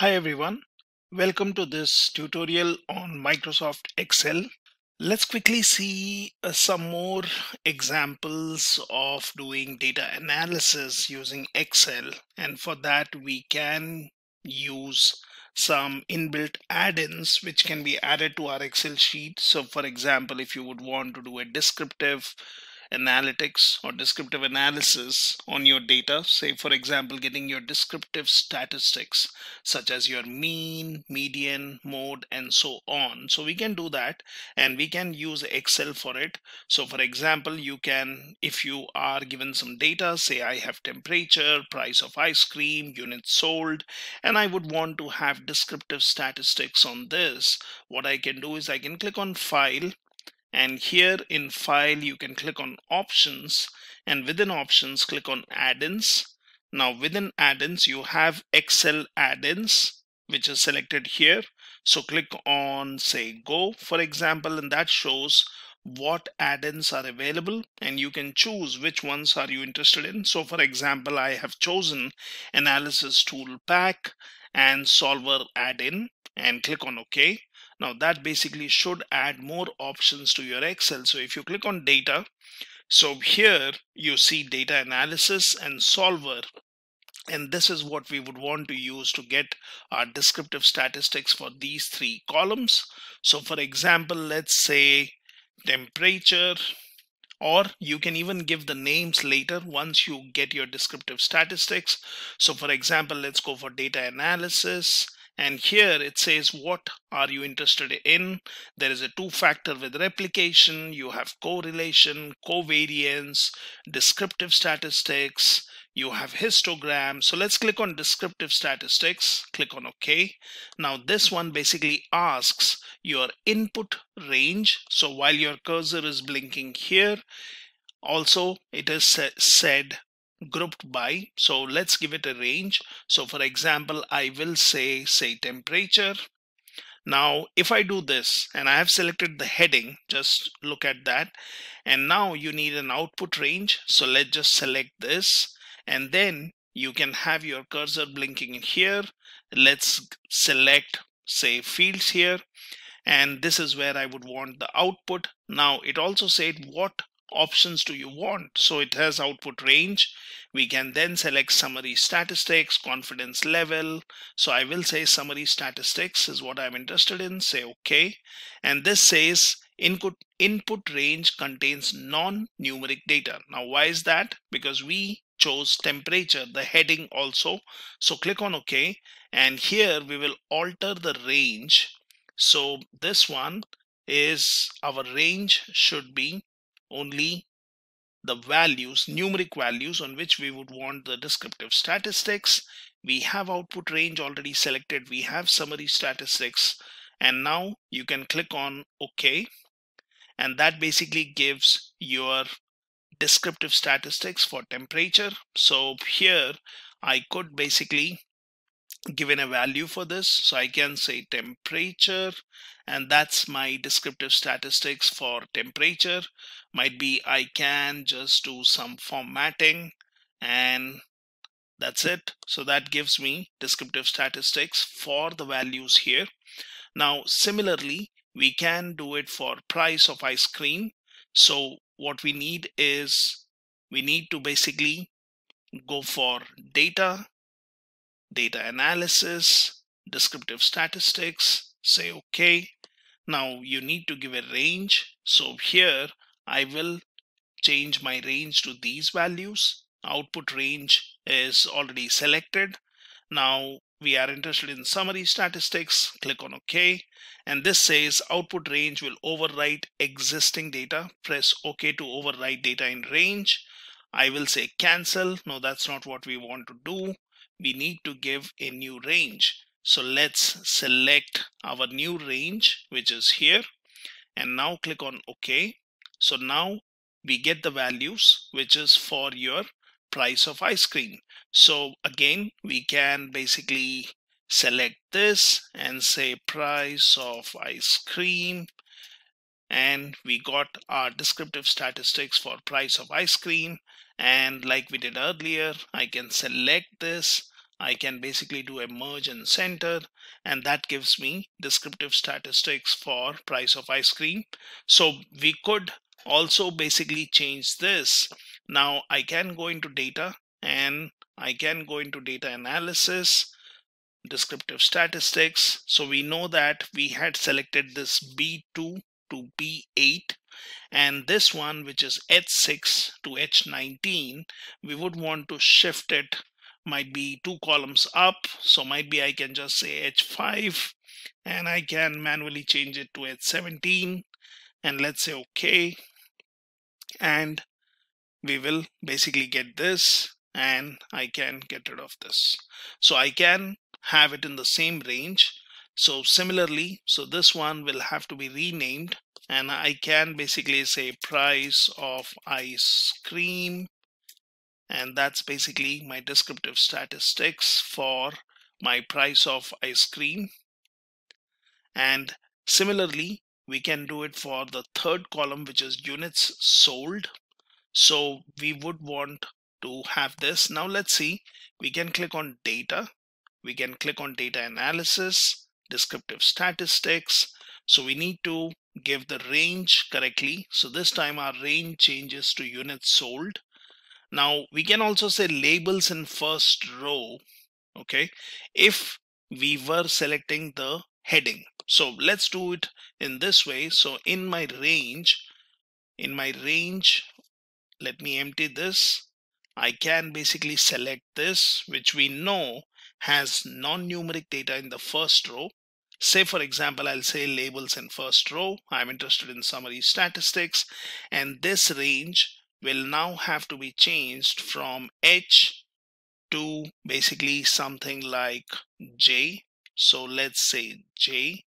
Hi everyone, welcome to this tutorial on Microsoft Excel. Let's quickly see uh, some more examples of doing data analysis using Excel and for that we can use some inbuilt add-ins which can be added to our Excel sheet. So for example, if you would want to do a descriptive analytics or descriptive analysis on your data. Say, for example, getting your descriptive statistics such as your mean, median, mode, and so on. So we can do that and we can use Excel for it. So for example, you can, if you are given some data, say I have temperature, price of ice cream, units sold, and I would want to have descriptive statistics on this, what I can do is I can click on file and here in file you can click on options. And within options click on add-ins. Now within add-ins you have excel add-ins which is selected here. So click on say go for example and that shows what add-ins are available. And you can choose which ones are you interested in. So for example i have chosen analysis ToolPak and solver add-in. And click on ok now that basically should add more options to your Excel. So if you click on data, so here you see data analysis and solver. And this is what we would want to use to get our descriptive statistics for these three columns. So for example, let's say temperature, or you can even give the names later once you get your descriptive statistics. So for example, let's go for data analysis and here it says what are you interested in? There is a two factor with replication. You have correlation covariance descriptive statistics. You have histogram. So let's click on descriptive statistics. Click on ok. Now this one basically asks your input range. So while your cursor is blinking here also it is said grouped by. So let's give it a range. So for example I will say say temperature. Now if I do this and I have selected the heading just look at that. And now you need an output range. So let's just select this. And then you can have your cursor blinking in here. Let's select say fields here. And this is where I would want the output. Now it also said what options do you want? So it has output range. We can then select summary statistics confidence level. So I will say summary statistics is what I'm interested in say okay. And this says input input range contains non-numeric data. Now why is that? Because we chose temperature the heading also. So click on ok and here we will alter the range. So this one is our range should be only the values, numeric values on which we would want the descriptive statistics. We have output range already selected. We have summary statistics. And now you can click on OK. And that basically gives your descriptive statistics for temperature. So here I could basically given a value for this. So I can say temperature and that's my descriptive statistics for temperature. Might be I can just do some formatting and that's it. So that gives me descriptive statistics for the values here. Now similarly, we can do it for price of ice cream. So what we need is we need to basically go for data data analysis, descriptive statistics, say OK. Now you need to give a range. So here I will change my range to these values. Output range is already selected. Now we are interested in summary statistics. Click on OK. And this says output range will overwrite existing data. Press OK to overwrite data in range. I will say cancel. No, that's not what we want to do we need to give a new range. So let's select our new range, which is here. And now click on OK. So now we get the values, which is for your price of ice cream. So again, we can basically select this and say price of ice cream and we got our descriptive statistics for price of ice cream and like we did earlier I can select this I can basically do a merge and center and that gives me descriptive statistics for price of ice cream. So we could also basically change this. Now I can go into data and I can go into data analysis, descriptive statistics. So we know that we had selected this B2 to B8 and this one which is H6 to H19 we would want to shift it. Might be two columns up so might be I can just say H5 and I can manually change it to H17 and let's say okay and we will basically get this and I can get rid of this. So I can have it in the same range so similarly so this one will have to be renamed and I can basically say price of ice cream. And that's basically my descriptive statistics for my price of ice cream. And similarly we can do it for the third column which is units sold. So we would want to have this. Now let's see. We can click on data. We can click on data analysis descriptive statistics so we need to give the range correctly. So this time our range changes to units sold. Now we can also say labels in first row. Okay. If we were selecting the heading. So let's do it in this way. So in my range, in my range, let me empty this. I can basically select this, which we know has non-numeric data in the first row Say for example, I'll say labels in first row. I'm interested in summary statistics and this range will now have to be changed from H to basically something like J. So let's say J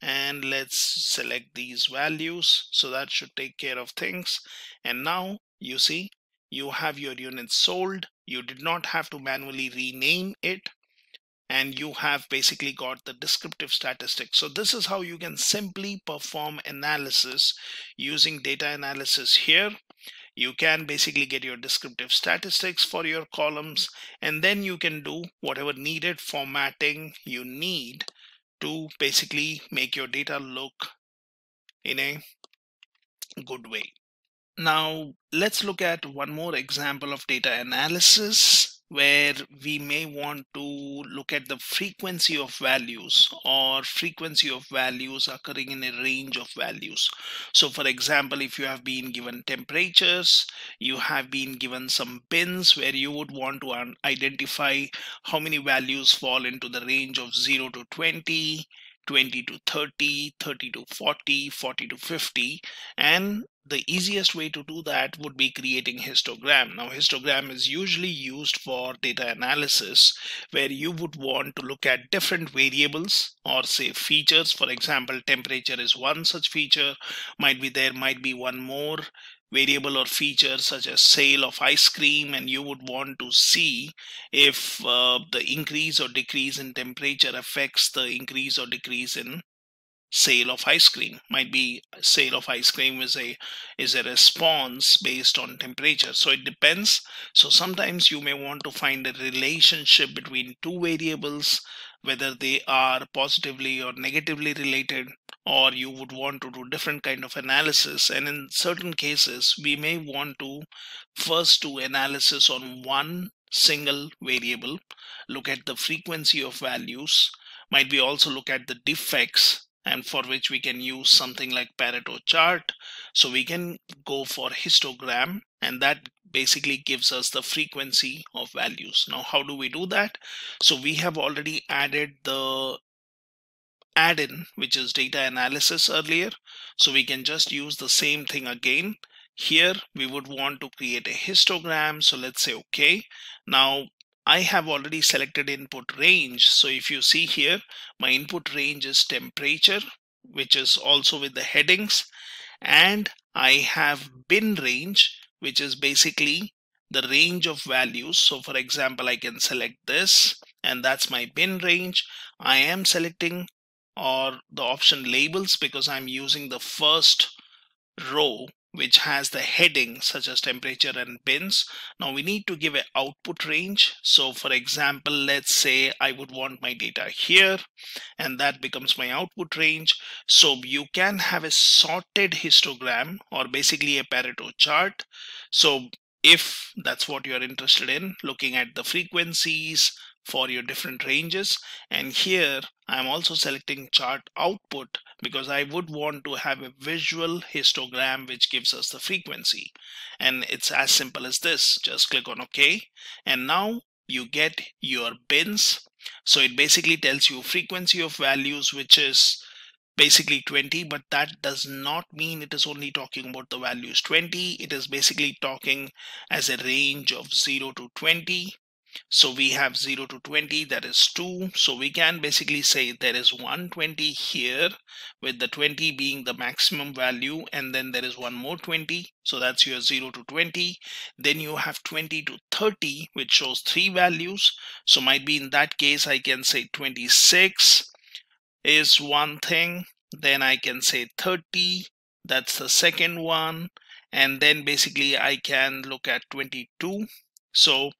and let's select these values. So that should take care of things. And now you see you have your units sold. You did not have to manually rename it and you have basically got the descriptive statistics. So this is how you can simply perform analysis using data analysis here. You can basically get your descriptive statistics for your columns and then you can do whatever needed formatting you need to basically make your data look in a good way. Now let's look at one more example of data analysis where we may want to look at the frequency of values or frequency of values occurring in a range of values. So for example, if you have been given temperatures, you have been given some bins where you would want to identify how many values fall into the range of 0 to 20, 20 to 30, 30 to 40, 40 to 50 and the easiest way to do that would be creating histogram. Now histogram is usually used for data analysis where you would want to look at different variables or say features. For example, temperature is one such feature, might be there might be one more variable or feature such as sale of ice cream and you would want to see if uh, the increase or decrease in temperature affects the increase or decrease in sale of ice cream. Might be sale of ice cream is a is a response based on temperature. So it depends. So sometimes you may want to find a relationship between two variables whether they are positively or negatively related or you would want to do different kind of analysis and in certain cases we may want to first do analysis on one single variable look at the frequency of values might we also look at the defects and for which we can use something like Pareto chart. So we can go for histogram and that basically gives us the frequency of values. Now, how do we do that? So we have already added the add-in, which is data analysis earlier. So we can just use the same thing again. Here we would want to create a histogram. So let's say, okay, now I have already selected input range. So if you see here, my input range is temperature, which is also with the headings. And I have bin range, which is basically the range of values. So for example, I can select this and that's my bin range. I am selecting or the option labels because I'm using the first row which has the heading such as temperature and bins. Now we need to give an output range. So for example, let's say I would want my data here and that becomes my output range. So you can have a sorted histogram or basically a Pareto chart. So if that's what you're interested in, looking at the frequencies, for your different ranges. And here I'm also selecting chart output because I would want to have a visual histogram which gives us the frequency. And it's as simple as this. Just click on OK. And now you get your bins. So it basically tells you frequency of values which is basically 20 but that does not mean it is only talking about the values 20 it is basically talking as a range of 0 to 20 so we have 0 to 20, that is 2. So we can basically say there is 120 here with the 20 being the maximum value and then there is one more 20. So that's your 0 to 20. Then you have 20 to 30 which shows three values. So might be in that case I can say 26 is one thing. Then I can say 30. That's the second one. And then basically I can look at 22. So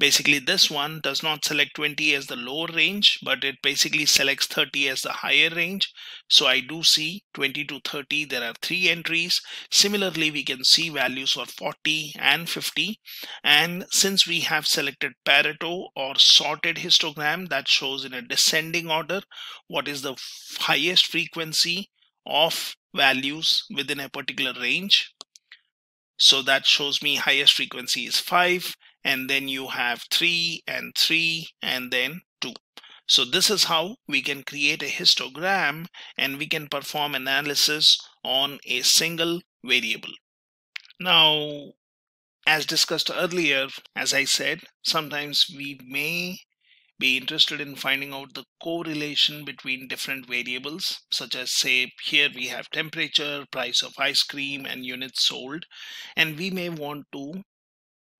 Basically, this one does not select 20 as the lower range, but it basically selects 30 as the higher range. So I do see 20 to 30, there are three entries. Similarly, we can see values for 40 and 50. And since we have selected Pareto or sorted histogram that shows in a descending order, what is the highest frequency of values within a particular range. So that shows me highest frequency is 5 and then you have 3 and 3 and then 2. So this is how we can create a histogram and we can perform analysis on a single variable. Now, as discussed earlier, as I said, sometimes we may be interested in finding out the correlation between different variables, such as say here we have temperature, price of ice cream and units sold, and we may want to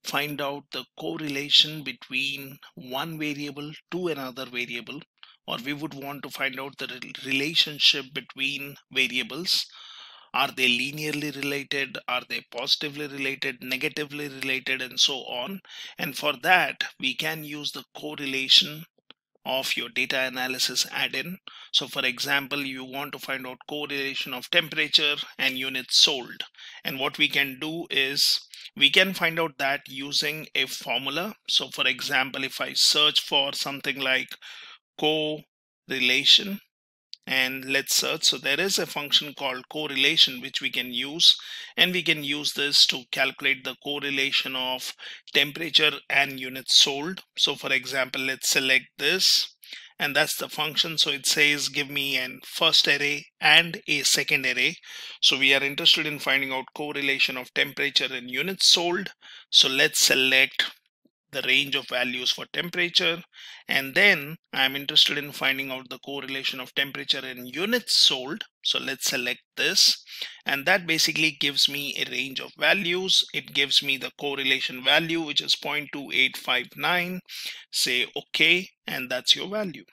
find out the correlation between one variable to another variable or we would want to find out the relationship between variables. Are they linearly related? Are they positively related negatively related and so on? And for that we can use the correlation of your data analysis add-in. So for example you want to find out correlation of temperature and units sold. And what we can do is we can find out that using a formula. So for example, if I search for something like correlation and let's search. So there is a function called correlation which we can use and we can use this to calculate the correlation of temperature and units sold. So for example, let's select this and that's the function. So it says give me an first array and a second array. So we are interested in finding out correlation of temperature and units sold. So let's select the range of values for temperature and then I'm interested in finding out the correlation of temperature and units sold. So let's select this and that basically gives me a range of values. It gives me the correlation value which is 0.2859 say okay and that's your value.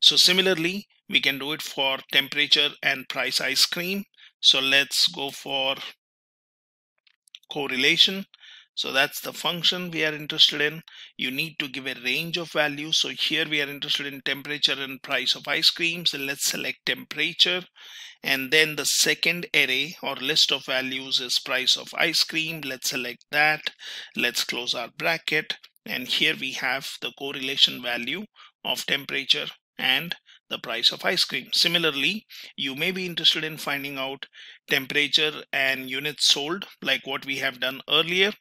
So similarly we can do it for temperature and price ice cream. So let's go for correlation so that's the function we are interested in. You need to give a range of values. So here we are interested in temperature and price of ice cream. So let's select temperature. And then the second array or list of values is price of ice cream. Let's select that. Let's close our bracket. And here we have the correlation value of temperature and the price of ice cream. Similarly, you may be interested in finding out temperature and units sold like what we have done earlier.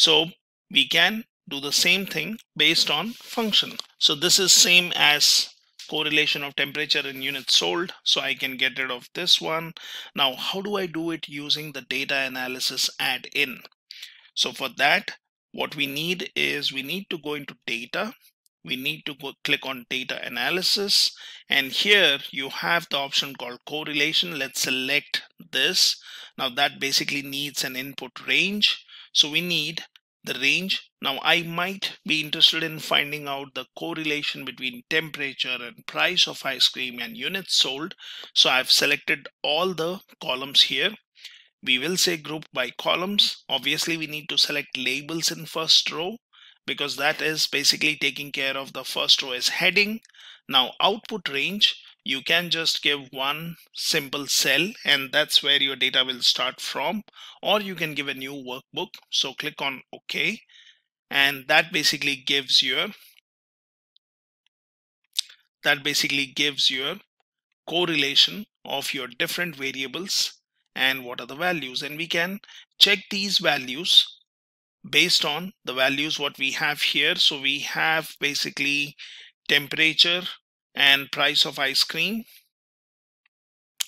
So we can do the same thing based on function. So this is same as correlation of temperature and units sold. So I can get rid of this one. Now, how do I do it using the data analysis add-in? So for that, what we need is we need to go into data. We need to go click on data analysis. And here you have the option called correlation. Let's select this. Now that basically needs an input range. So we need the range. Now I might be interested in finding out the correlation between temperature and price of ice cream and units sold. So I've selected all the columns here. we will say group by columns. Obviously, we need to select labels in first row because that is basically taking care of the first row as heading. Now output range, you can just give one simple cell and that's where your data will start from. Or you can give a new workbook. So click on OK. And that basically gives your that basically gives your correlation of your different variables and what are the values. And we can check these values based on the values what we have here. So we have basically temperature and price of ice cream.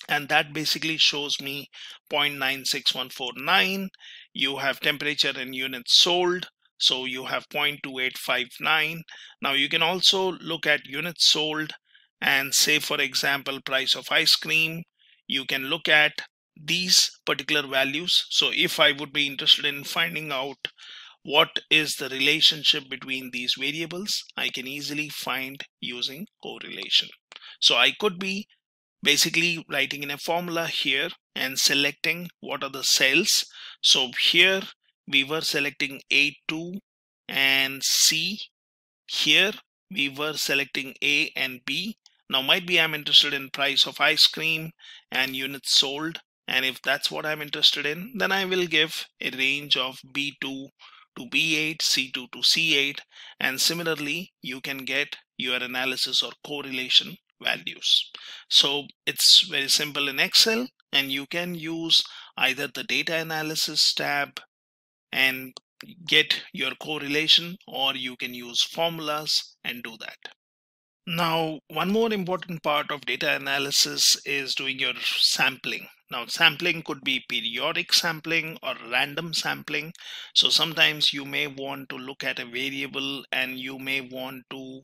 And that basically shows me 0.96149 you have temperature in units sold so you have 0.2859 now you can also look at units sold and say for example price of ice cream. You can look at these particular values. So if I would be interested in finding out what is the relationship between these variables, I can easily find using correlation. So I could be basically writing in a formula here and selecting what are the cells. So here we were selecting A2 and C. Here we were selecting A and B. Now might be I'm interested in price of ice cream and units sold and if that's what I'm interested in then I will give a range of B2 to B8 C2 to C8 and similarly you can get your analysis or correlation values so it's very simple in Excel and you can use either the data analysis tab and get your correlation or you can use formulas and do that now, one more important part of data analysis is doing your sampling. Now, sampling could be periodic sampling or random sampling. So sometimes you may want to look at a variable and you may want to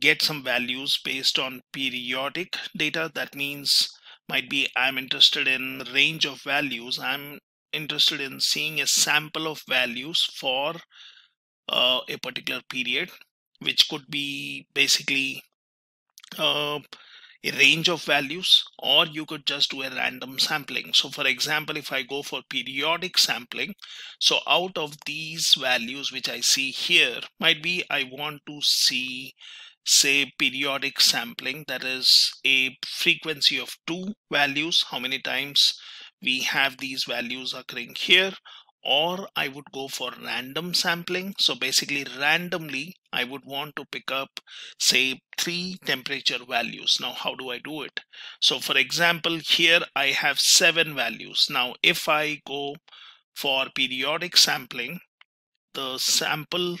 get some values based on periodic data. That means might be I'm interested in range of values. I'm interested in seeing a sample of values for uh, a particular period which could be basically uh, a range of values or you could just do a random sampling. So for example if I go for periodic sampling so out of these values which I see here might be I want to see say periodic sampling that is a frequency of two values. How many times we have these values occurring here or I would go for random sampling. So basically randomly, I would want to pick up say three temperature values. Now, how do I do it? So for example, here I have seven values. Now, if I go for periodic sampling, the sample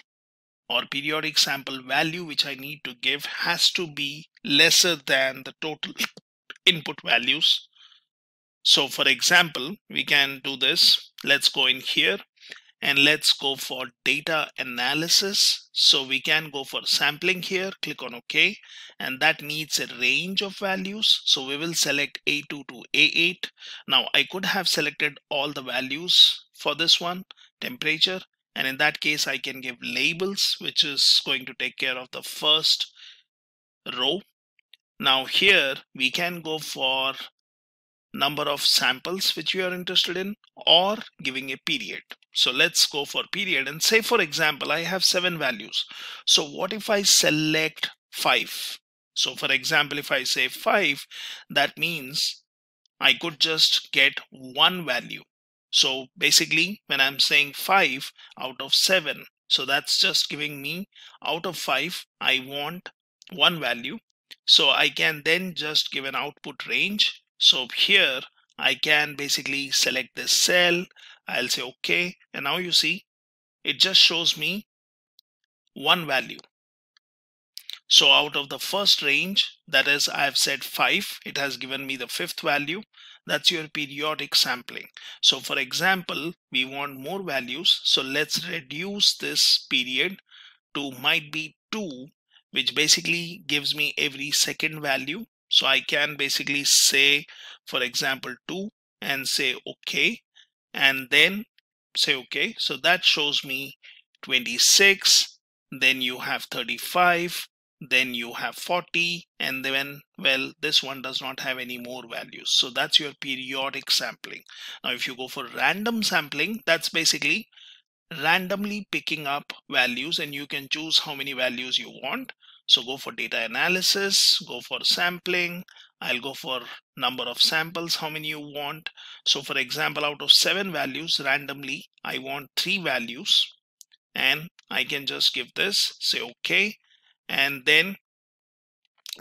or periodic sample value which I need to give has to be lesser than the total input values so for example, we can do this. Let's go in here and let's go for data analysis. So we can go for sampling here, click on OK, and that needs a range of values. So we will select A2 to A8. Now I could have selected all the values for this one, temperature, and in that case I can give labels, which is going to take care of the first row. Now here we can go for number of samples which you are interested in or giving a period. So let's go for period and say for example I have seven values. So what if I select five? So for example if I say five that means I could just get one value. So basically when I'm saying five out of seven so that's just giving me out of five I want one value. So I can then just give an output range so here I can basically select this cell. I'll say OK. And now you see it just shows me one value. So out of the first range, that is, I've said five, it has given me the fifth value. That's your periodic sampling. So for example, we want more values. So let's reduce this period to might be two, which basically gives me every second value. So I can basically say, for example, 2 and say OK and then say OK. So that shows me 26. Then you have 35. then you have 40 and then well this one does not have any more values so that's your periodic sampling now if you go for random sampling that's basically randomly picking up values and you can choose how many values you want so go for data analysis go for sampling. I'll go for number of samples how many you want. So for example out of seven values randomly I want three values. And I can just give this say okay. And then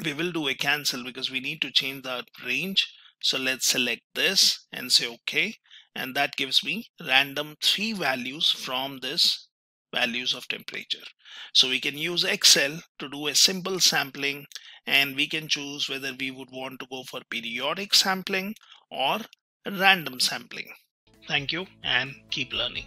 we will do a cancel because we need to change the range. So let's select this and say okay. And that gives me random three values from this values of temperature so we can use excel to do a simple sampling and we can choose whether we would want to go for periodic sampling or random sampling thank you and keep learning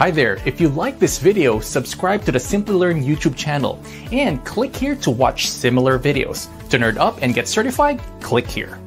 Hi there, if you like this video, subscribe to the Simplilearn YouTube channel and click here to watch similar videos. To nerd up and get certified, click here.